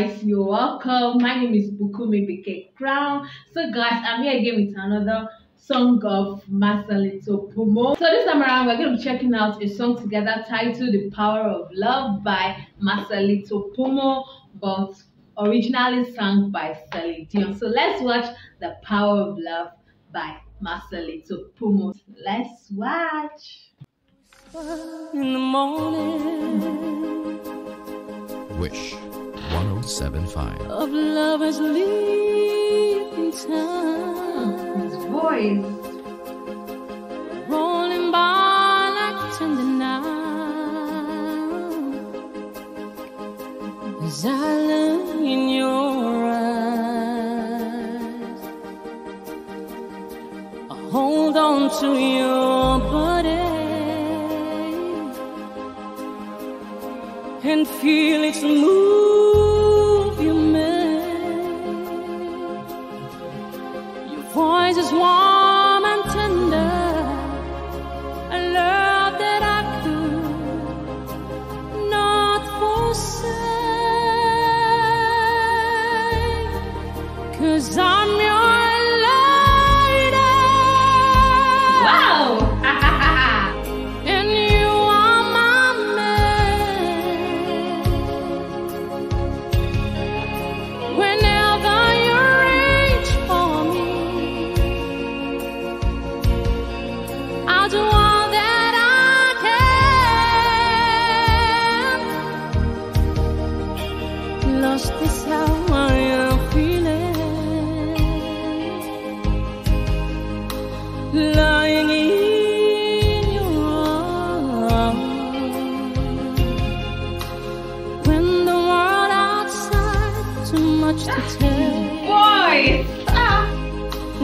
guys, you're welcome. My name is Bukunmi Bike Crown. So guys, I'm here again with another song of Marcelito Pomoy. So this time around, we're going to be checking out a song together titled The Power of Love by Marcelito Pomoy, but originally sung by Celine Dion. So let's watch The Power of Love by Marcelito Pomoy. Let's watch. In the morning Wish 1075. of lovers leaving town, His voice. rolling by like tender now. As I look in your eyes, I hold on to your body and feel its move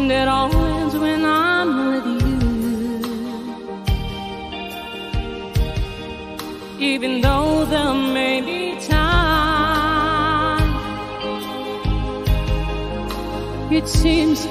And it all ends when I'm with you. Even though there may be time, it seems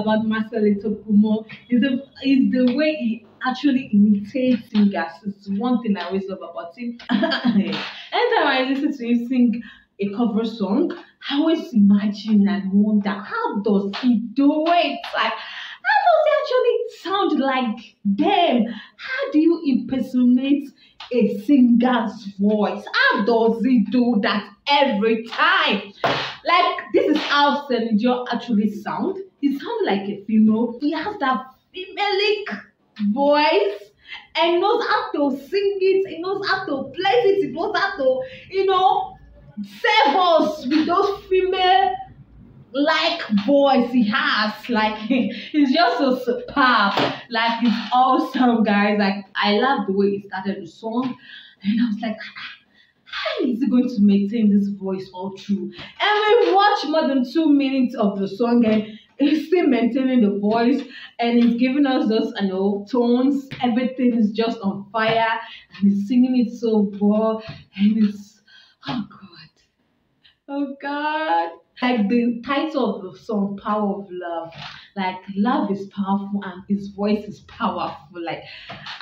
about Marcelito Pomoy is the is the way he actually imitates singers. It's one thing I always love about him. Anytime I listen to him sing a cover song, I always imagine and wonder how does he do it? Like how does he actually sound like them? How do you impersonate a singer's voice? How does he do that every time? Like this is how Celine actually sound. He sounds like a female. He has that femalic voice and knows how to sing it. He knows how to play it. He knows how to, you know, save us with those female like voice he has. Like he's just so superb. Like he's awesome, guys. Like I love the way he started the song, and I was like. "Ah, How is he going to maintain this voice all through? And we watch more than two minutes of the song and he's still maintaining the voice and he's giving us those you know tones. Everything is just on fire and he's singing it so well and it's oh god. Oh God. Like the title of the song, Power of Love. Like love is powerful and his voice is powerful. Like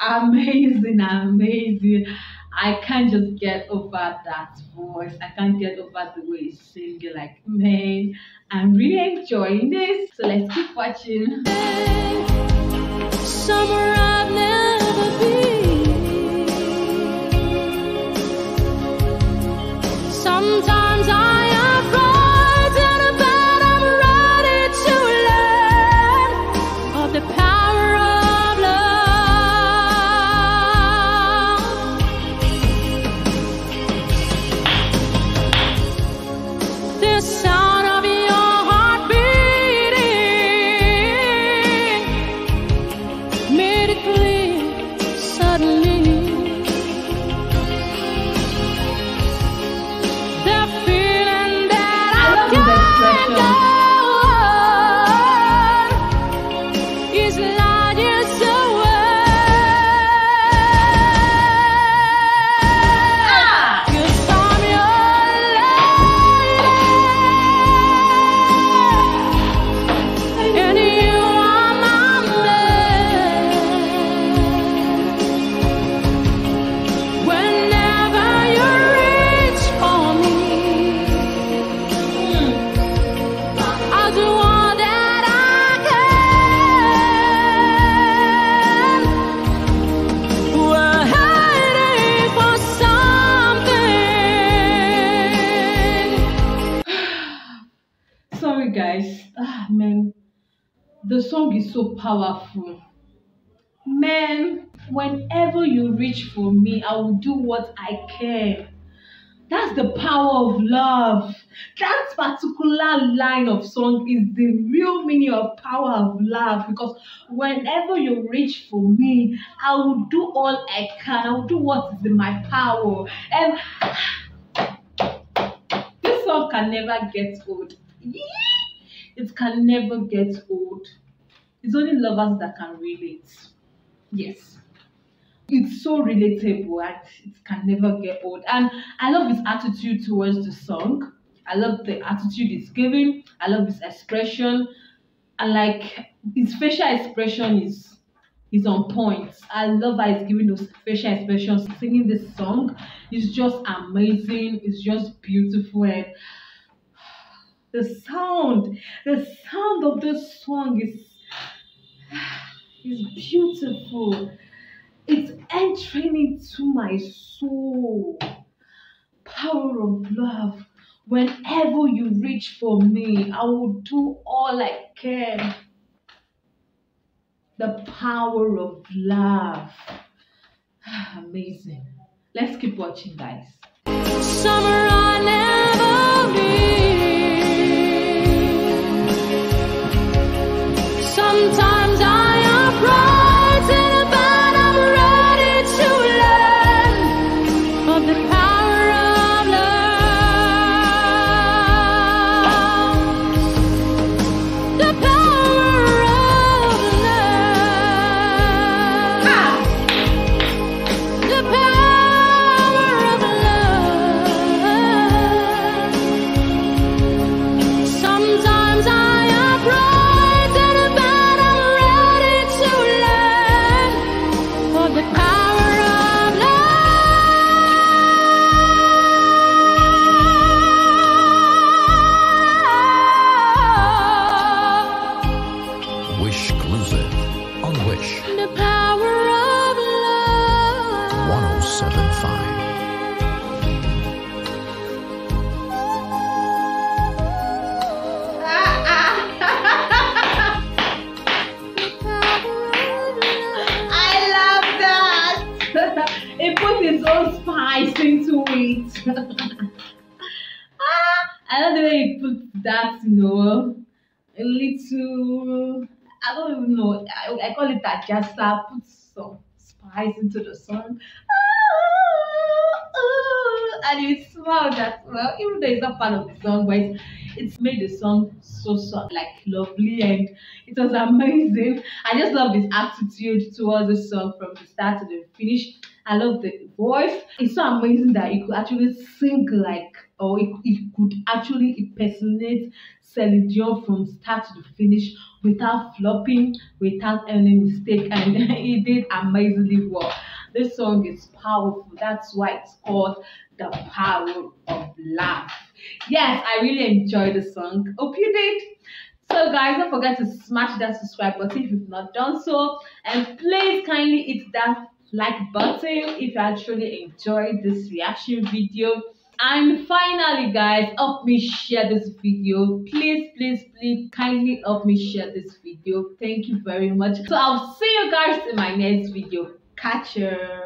amazing, amazing. I can't just get over that voice. I can't get over the way he's singing. Like, man, I'm really enjoying this. So let's keep watching. Summer I've never been. Sometimes That I'm love. The song is so powerful. Man, whenever you reach for me, I will do what I can. That's the power of love. That particular line of song is the real meaning of power of love because whenever you reach for me, I will do all I can. I will do what is in my power. And this song can never get old. It can never get old. It's only lovers that can relate. Yes. It's so relatable and it can never get old. And I love his attitude towards the song. I love the attitude he's giving. I love his expression. And like his facial expression is is on point. I love how he's giving those facial expressions, singing this song. It's just amazing. It's just beautiful and the sound, the sound of this song is is beautiful. It's entering into my soul. Power of love. Whenever you reach for me, I will do all I can. The power of love. Amazing. Let's keep watching, guys. Summer I never Wish exclusive on Wish The power of love. 1075. I love that. it put its own spice into it. ah, I love the way he put that, you know, a little. I don't even know. I, I call it that Just jasta. Put some spice into the song. Ah, ah, and you smile that well, even though it's not part of the song, but it's, it's made the song so so like lovely and it was amazing. I just love his attitude towards the song from the start to the finish. I love the voice. It's so amazing that you could actually sing like, or he, he could actually impersonate Celine Dion from start to finish without flopping, without any mistake, and he did amazingly well. This song is powerful. That's why it's called The Power of Love. Yes, I really enjoyed the song. Hope you did. So guys, don't forget to smash that subscribe button if you've not done so. And please kindly hit that like button if you actually enjoyed this reaction video. And finally, guys, help me share this video. Please, please, please kindly help me share this video. Thank you very much. So I'll see you guys in my next video. Catch you.